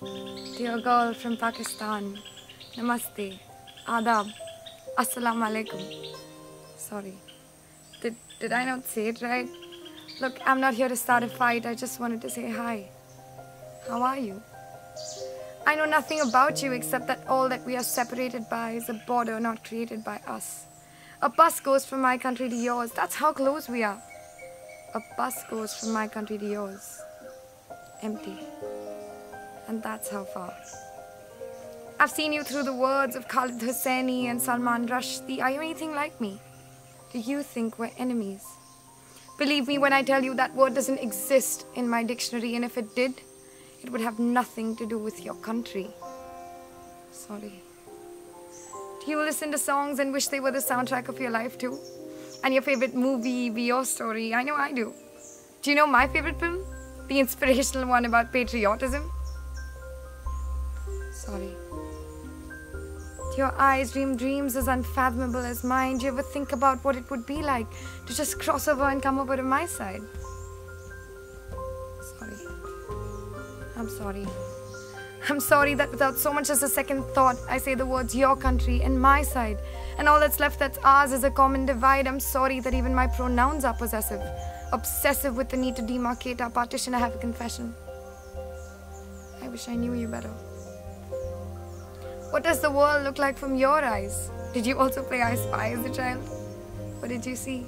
Dear girl from Pakistan, Namaste, Adab, Assalamu alaikum. Sorry. Did, did I not say it right? Look, I'm not here to start a fight. I just wanted to say hi. How are you? I know nothing about you except that all that we are separated by is a border not created by us. A bus goes from my country to yours. That's how close we are. A bus goes from my country to yours. Empty. And that's how far. I've seen you through the words of Khaled Hosseini and Salman Rushdie. Are you anything like me? Do you think we're enemies? Believe me when I tell you that word doesn't exist in my dictionary, and if it did, it would have nothing to do with your country. Sorry. Do you listen to songs and wish they were the soundtrack of your life too? And your favorite movie be your story? I know I do. Do you know my favorite film? The inspirational one about patriotism? Sorry. Your eyes dream dreams as unfathomable as mine? Do you ever think about what it would be like to just cross over and come over to my side? Sorry. I'm sorry. I'm sorry that without so much as a second thought, I say the words your country and my side. And all that's left that's ours is a common divide. I'm sorry that even my pronouns are possessive, obsessive with the need to demarcate our partition. I have a confession. I wish I knew you better. What does the world look like from your eyes? Did you also play I Spy as a child? What did you see?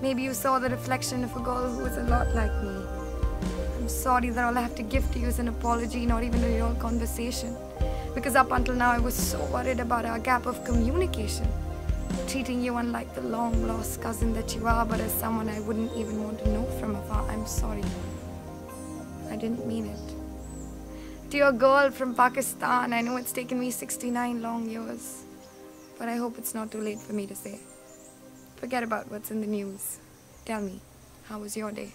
Maybe you saw the reflection of a girl who was a lot like me. I'm sorry that all I have to give to you is an apology, not even a real conversation. Because up until now, I was so worried about our gap of communication. Treating you unlike the long lost cousin that you are, but as someone I wouldn't even want to know from afar. I'm sorry. I didn't mean it. Dear girl from Pakistan, I know it's taken me 69 long years, but I hope it's not too late for me to say. Forget about what's in the news. Tell me, how was your day?